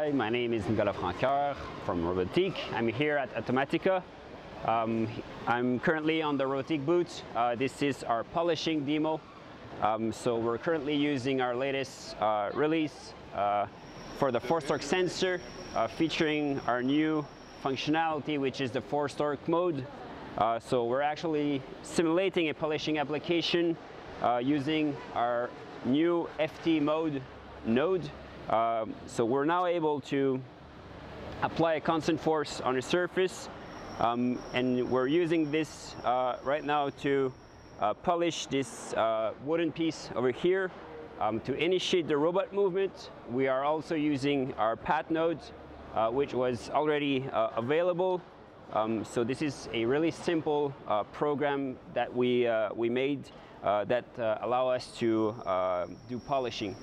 Hi, my name is Nicolas Francoeur from Robotiq. I'm here at Automatica. Um, I'm currently on the Robotiq booth. Uh, this is our polishing demo. Um, so we're currently using our latest uh, release uh, for the force-torque sensor uh, featuring our new functionality which is the four-stroke mode. Uh, so we're actually simulating a polishing application uh, using our new FT mode node um, so we're now able to apply a constant force on a surface um, and we're using this uh, right now to uh, polish this uh, wooden piece over here um, to initiate the robot movement. We are also using our path node uh, which was already uh, available. Um, so this is a really simple program that we, we made that allow us to do polishing.